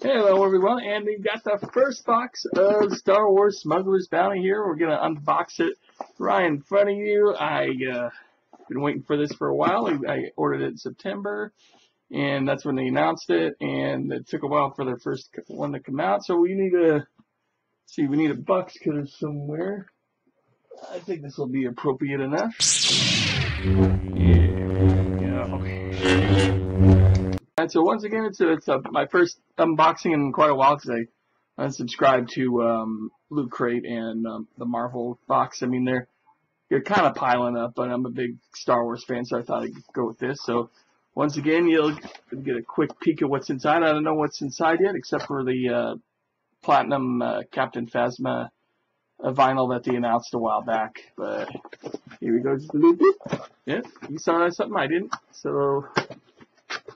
Hello everyone, and we got the first box of Star Wars Smuggler's Bounty here. We're gonna unbox it right in front of you. I uh, been waiting for this for a while. I, I ordered it in September, and that's when they announced it. And it took a while for their first one to come out. So we need to see. We need a box cutter somewhere. I think this will be appropriate enough. Yeah. And so once again, it's a, it's a, my first unboxing in quite a while because I unsubscribed to um, Loot Crate and um, the Marvel box. I mean, they're they're kind of piling up, but I'm a big Star Wars fan, so I thought I'd go with this. So once again, you'll get a quick peek of what's inside. I don't know what's inside yet, except for the uh, platinum uh, Captain Phasma uh, vinyl that they announced a while back. But here we go. Yeah, you saw something I didn't. So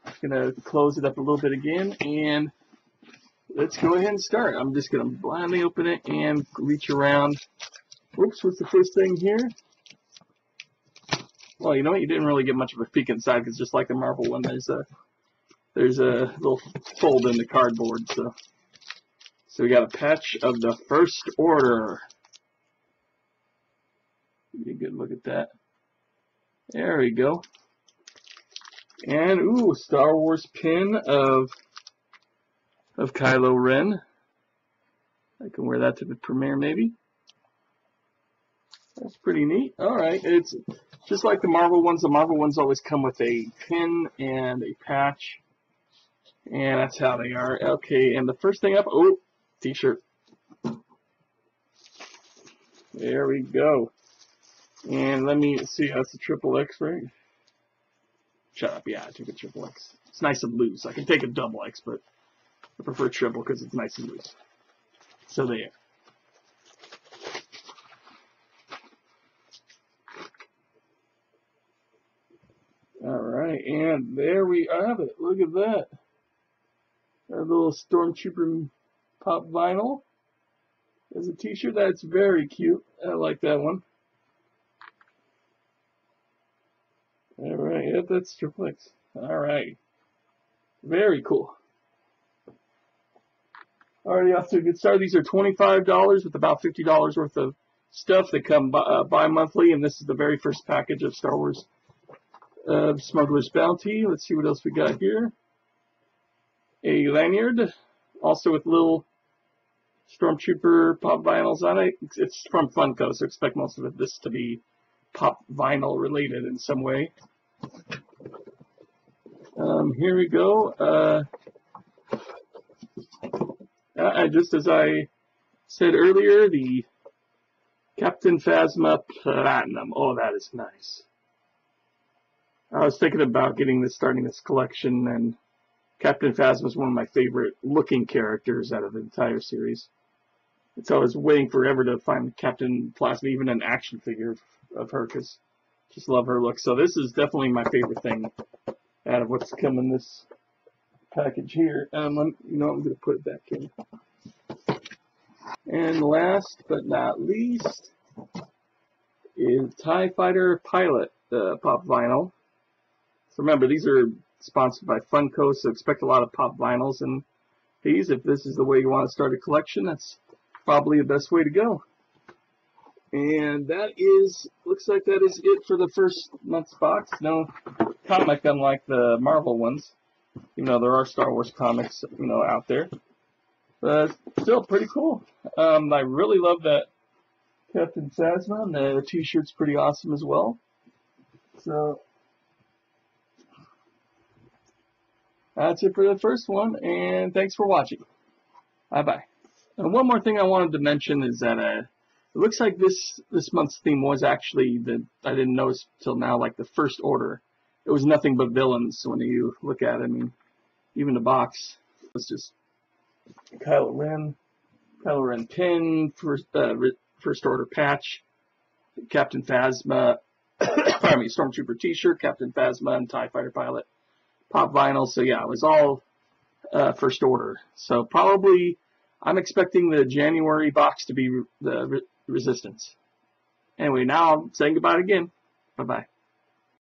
I'm gonna close it up a little bit again and let's go ahead and start. I'm just gonna blindly open it and reach around. Whoops, what's the first thing here? Well, you know what? You didn't really get much of a peek inside because just like the Marvel one, there's a there's a little fold in the cardboard. So so we got a patch of the First Order. Give me a good look at that. There we go. And ooh, Star Wars pin of of Kylo Ren. I can wear that to the premiere maybe. That's pretty neat. All right, it's just like the Marvel ones. The Marvel ones always come with a pin and a patch, and that's how they are. Okay, and the first thing up, oh, T-shirt. There we go. And let me see, that's a triple X, right? Shut up. Yeah, I took a triple X. It's nice and loose. I can take a double X, but I prefer triple because it's nice and loose. So there. Alright, and there we have it. Look at that. Our little Stormtrooper pop vinyl. There's a t-shirt. That's very cute. I like that one. Alright, yep, that's triplex. Alright. Very cool. Already off to a good start. These are $25 with about $50 worth of stuff that come bi- uh, bi-monthly, and this is the very first package of Star Wars uh, Smuggler's Bounty. Let's see what else we got here. A lanyard, also with little Stormtrooper pop vinyls on it. It's from Funko, so expect most of it, this to be pop vinyl related in some way. Um, here we go. Uh, uh, just as I said earlier, the Captain Phasma Platinum. Oh, that is nice. I was thinking about getting this, starting this collection, and Captain Phasma is one of my favorite looking characters out of the entire series. And so I was waiting forever to find Captain Phasma, even an action figure of her, because just love her look. So this is definitely my favorite thing out of what's come in this package here. Um, you know, I'm going to put it back in. And last but not least is TIE Fighter Pilot uh, pop vinyl. So remember, these are sponsored by Funko, so expect a lot of pop vinyls and these. If this is the way you want to start a collection, that's probably the best way to go. And that is, looks like that is it for the first month's box. No comic unlike the Marvel ones. You know, there are Star Wars comics, you know, out there. But still pretty cool. Um, I really love that Captain Phasma, and the t-shirt's pretty awesome as well. So, that's it for the first one, and thanks for watching. Bye-bye. And one more thing I wanted to mention is that uh, it looks like this this month's theme was actually the I didn't notice till now like the first order. It was nothing but villains when you look at it. I mean, even the box was just Kylo Ren, Kylo Ren pin, first uh, first order patch, Captain Phasma, pardon me, Stormtrooper T-shirt, Captain Phasma, and Tie Fighter pilot pop vinyl. So yeah, it was all uh, first order. So probably I'm expecting the January box to be the re- Resistance. Anyway, now I'm saying goodbye again. Bye bye.